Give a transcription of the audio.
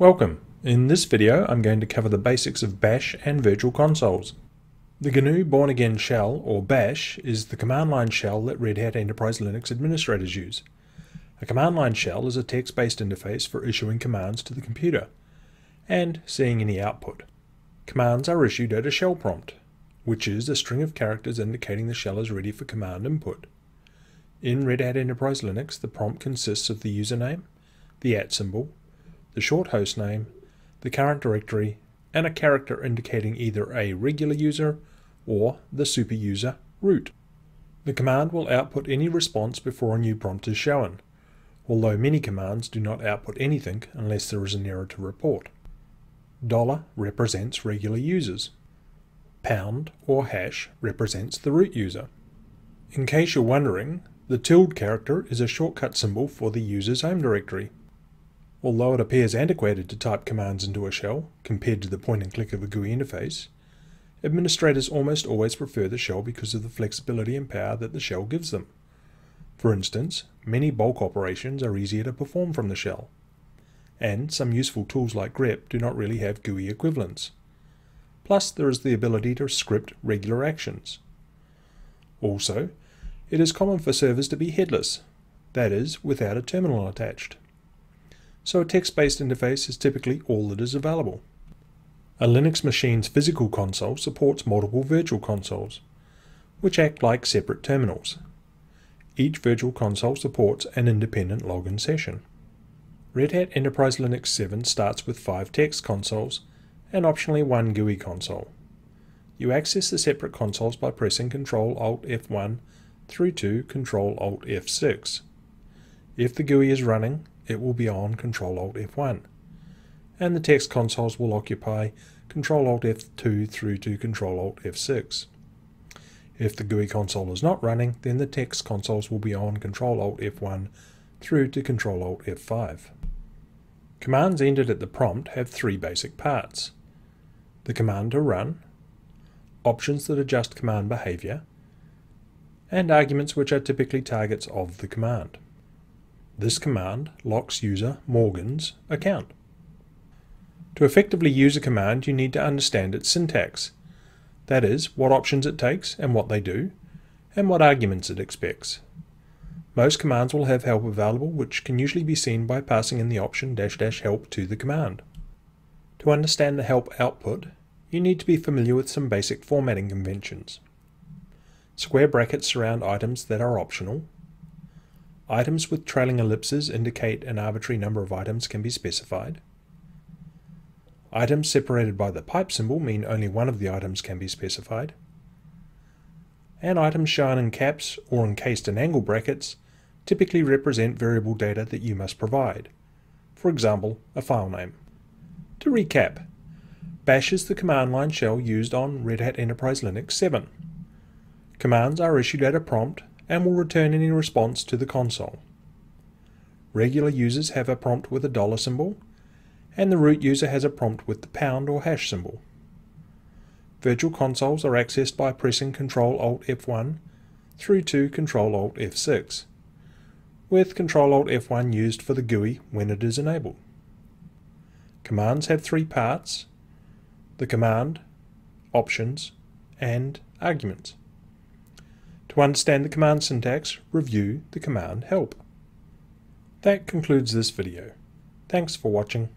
Welcome. In this video I'm going to cover the basics of Bash and virtual consoles. The GNU Bourne Again shell, or Bash, is the command line shell that Red Hat Enterprise Linux administrators use. A command line shell is a text-based interface for issuing commands to the computer and seeing any output. Commands are issued at a shell prompt, which is a string of characters indicating the shell is ready for command input. In Red Hat Enterprise Linux, the prompt consists of the username, the at symbol, the short host name, the current directory, and a character indicating either a regular user or the super user root. The command will output any response before a new prompt is shown, although many commands do not output anything unless there is an error to report. Dollar represents regular users. Pound or hash represents the root user. In case you're wondering, the tilde character is a shortcut symbol for the user's home directory. Although it appears antiquated to type commands into a shell, compared to the point and click of a GUI interface, administrators almost always prefer the shell because of the flexibility and power that the shell gives them. For instance, many bulk operations are easier to perform from the shell, and some useful tools like grep do not really have GUI equivalents. Plus, there is the ability to script regular actions. Also, it is common for servers to be headless, that is, without a terminal attached so a text-based interface is typically all that is available. A Linux machine's physical console supports multiple virtual consoles, which act like separate terminals. Each virtual console supports an independent login session. Red Hat Enterprise Linux 7 starts with five text consoles and optionally one GUI console. You access the separate consoles by pressing Ctrl-Alt-F1 through to Ctrl-Alt-F6. If the GUI is running, it will be on Control-Alt-F1. And the text consoles will occupy Control-Alt-F2 through to Control-Alt-F6. If the GUI console is not running, then the text consoles will be on Control-Alt-F1 through to Control-Alt-F5. Commands entered at the prompt have three basic parts. The command to run, options that adjust command behavior, and arguments which are typically targets of the command. This command locks user Morgan's account. To effectively use a command, you need to understand its syntax. That is, what options it takes and what they do, and what arguments it expects. Most commands will have help available, which can usually be seen by passing in the option dash dash help to the command. To understand the help output, you need to be familiar with some basic formatting conventions. Square brackets surround items that are optional, Items with trailing ellipses indicate an arbitrary number of items can be specified. Items separated by the pipe symbol mean only one of the items can be specified. And items shown in caps or encased in angle brackets typically represent variable data that you must provide. For example, a file name. To recap, Bash is the command line shell used on Red Hat Enterprise Linux 7. Commands are issued at a prompt and will return any response to the console. Regular users have a prompt with a dollar symbol, and the root user has a prompt with the pound or hash symbol. Virtual consoles are accessed by pressing Ctrl-Alt-F1 through to Ctrl-Alt-F6, with Ctrl-Alt-F1 used for the GUI when it is enabled. Commands have three parts, the command, options, and arguments. To understand the command syntax, review the command help. That concludes this video. Thanks for watching.